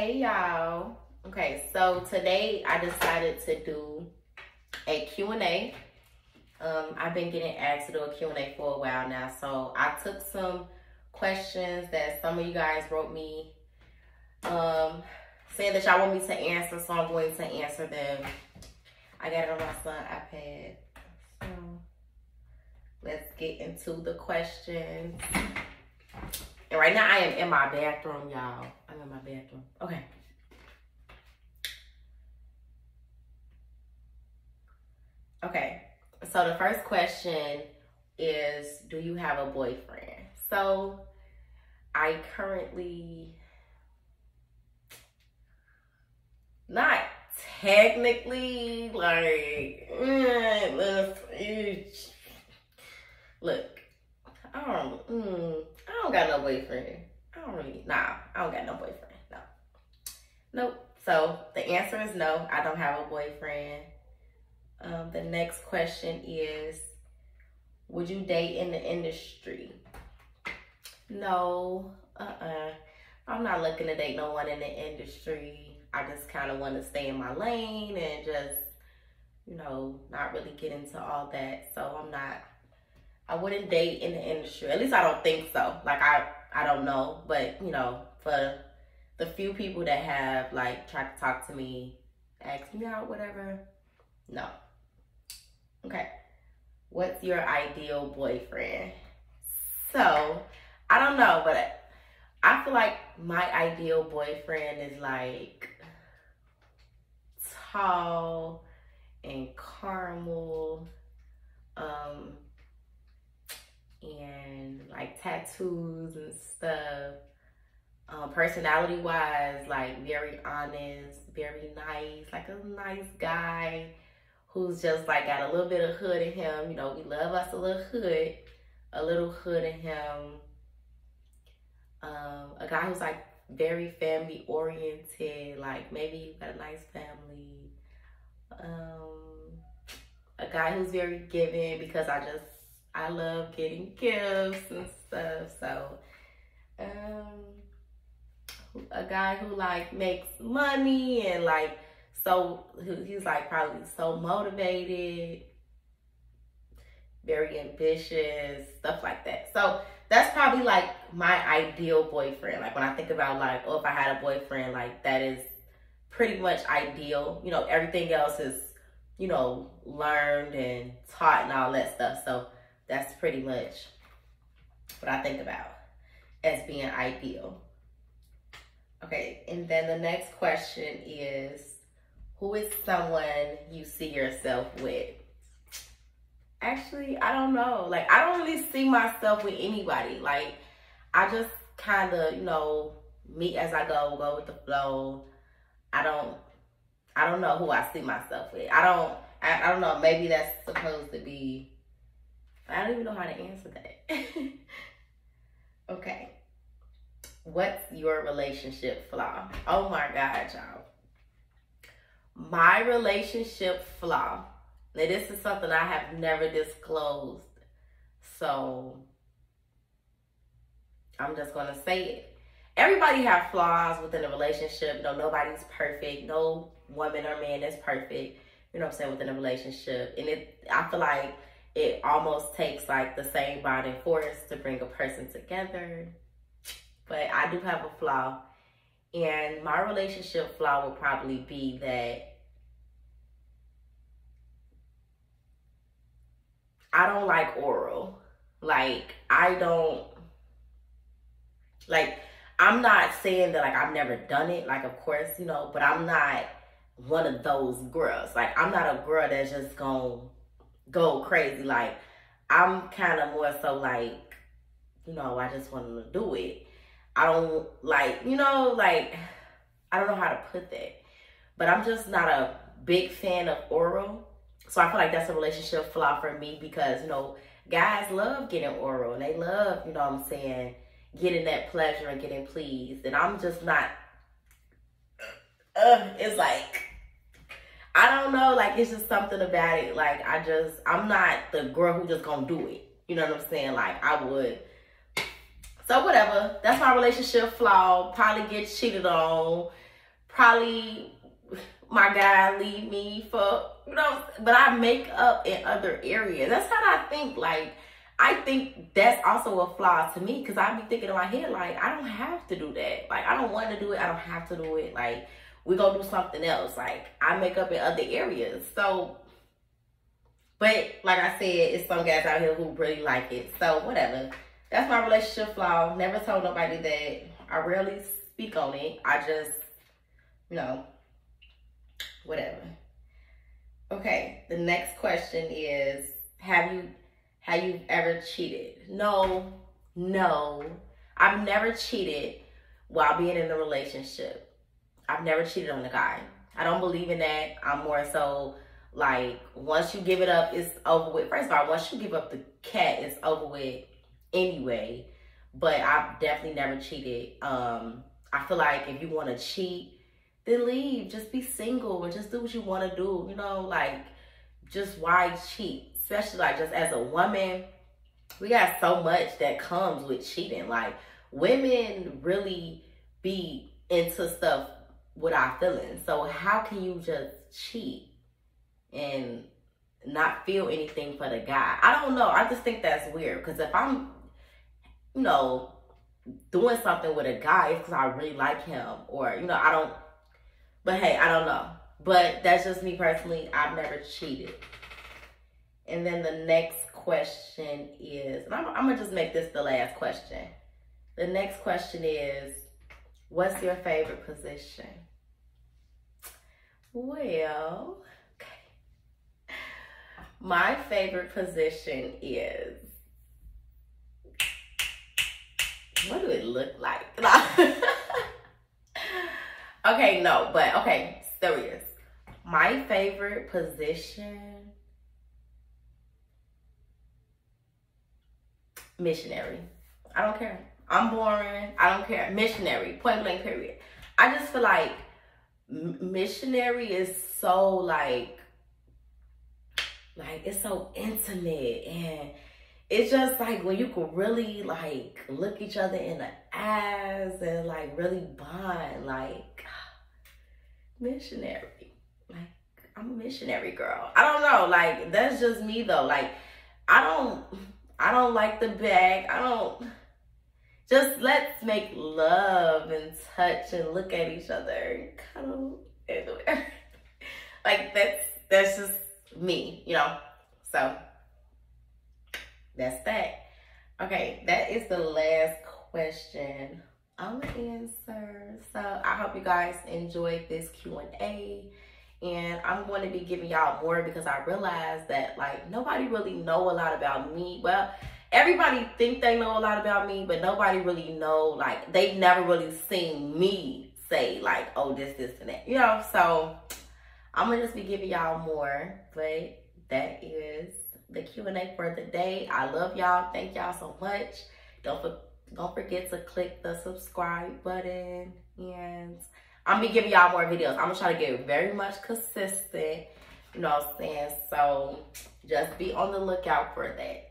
Hey y'all. Okay, so today I decided to do a Q&A. Um, I've been getting asked to do a Q&A for a while now. So I took some questions that some of you guys wrote me um, saying that y'all want me to answer, so I'm going to answer them. I got it on my son iPad. So let's get into the questions. And right now I am in my bathroom, y'all. I'm in my bathroom. Okay. Okay. So the first question is do you have a boyfriend? So I currently not technically like mm, look I don't mm, I don't got no boyfriend. Don't really nah, I don't got no boyfriend. No. Nope. So the answer is no, I don't have a boyfriend. Um, the next question is Would you date in the industry? No. Uh-uh. I'm not looking to date no one in the industry. I just kind of want to stay in my lane and just, you know, not really get into all that. So I'm not, I wouldn't date in the industry. At least I don't think so. Like I, I don't know, but you know, for the few people that have like tried to talk to me, ask me out, whatever, no. Okay. What's your ideal boyfriend? So, I don't know, but I feel like my ideal boyfriend is like tall and caramel um and like tattoos and stuff. Um, personality wise like very honest very nice like a nice guy who's just like got a little bit of hood in him. You know we love us a little hood a little hood in him. Um, a guy who's like very family oriented, like maybe you got a nice family. Um, a guy who's very giving because I just I love getting gifts and stuff. So, um, a guy who like makes money and like so he's like probably so motivated, very ambitious, stuff like that. So that's probably like my ideal boyfriend. Like when I think about like, oh, if I had a boyfriend, like that is pretty much ideal. You know, everything else is, you know, learned and taught and all that stuff. So that's pretty much what I think about as being ideal. Okay, and then the next question is who is someone you see yourself with? Actually, I don't know. Like, I don't really see myself with anybody. Like, I just kind of, you know, meet as I go, go with the flow. I don't, I don't know who I see myself with. I don't, I, I don't know. Maybe that's supposed to be, I don't even know how to answer that. okay. What's your relationship flaw? Oh my God, y'all. My relationship flaw now, this is something I have never disclosed. So, I'm just going to say it. Everybody have flaws within a relationship. No, nobody's perfect. No woman or man is perfect. You know what I'm saying? Within a relationship. And it, I feel like it almost takes like the same bonding force to bring a person together. But I do have a flaw. And my relationship flaw would probably be that I don't like oral. Like I don't like I'm not saying that like I've never done it, like of course, you know, but I'm not one of those girls. Like I'm not a girl that's just gonna go crazy. Like I'm kind of more so like, you know, I just want to do it. I don't like, you know, like I don't know how to put that, but I'm just not a big fan of oral. So I feel like that's a relationship flaw for me because, you know, guys love getting oral they love, you know what I'm saying, getting that pleasure and getting pleased. And I'm just not, uh, it's like, I don't know, like it's just something about it. Like I just, I'm not the girl who just gonna do it. You know what I'm saying? Like I would. So whatever, that's my relationship flaw. Probably get cheated on probably my guy leave me for you know, but I make up in other areas. That's how I think. Like I think that's also a flaw to me because I be thinking in my head like I don't have to do that. Like I don't want to do it. I don't have to do it. Like we gonna do something else. Like I make up in other areas. So, but like I said, it's some guys out here who really like it. So whatever. That's my relationship flaw. Never told nobody that. I rarely speak on it. I just, you know, whatever. Okay, the next question is, have you have you ever cheated? No, no. I've never cheated while being in a relationship. I've never cheated on a guy. I don't believe in that. I'm more so like once you give it up, it's over with. First of all, once you give up the cat, it's over with anyway. But I've definitely never cheated. Um, I feel like if you want to cheat, then leave. Just be single and just do what you want to do. You know, like just why cheat? Especially like just as a woman, we got so much that comes with cheating. Like women really be into stuff with our feelings. So how can you just cheat and not feel anything for the guy? I don't know. I just think that's weird because if I'm, you know, doing something with a guy, it's because I really like him, or you know, I don't. But hey, I don't know. But that's just me personally. I've never cheated. And then the next question is, I'm, I'm gonna just make this the last question. The next question is, what's your favorite position? Well, okay. My favorite position is, what do it look like? okay, no, but okay, serious. My favorite position missionary. I don't care. I'm boring. I don't care. Missionary. Point blank. Period. I just feel like missionary is so like, like it's so intimate and it's just like when you can really like look each other in the eyes and like really bond. Like missionary. Like I'm a missionary girl. I don't know. Like that's just me though. Like I don't I don't like the bag. I don't. Just let's make love and touch and look at each other and cuddle and like that's that's just me, you know. So that's that. Okay, that is the last question I'm gonna answer. So I hope you guys enjoyed this Q and A and I'm going to be giving y'all more because I realized that like nobody really know a lot about me. Well, everybody think they know a lot about me, but nobody really know like they've never really seen me say like, oh, this, this, and that. You know, so I'm gonna just be giving y'all more, but that is the Q&A for the day. I love y'all. Thank y'all so much. Don't, don't forget to click the subscribe button and I'm be giving y'all more videos. I'm gonna try to get very much consistent, you know what I'm saying? So just be on the lookout for that.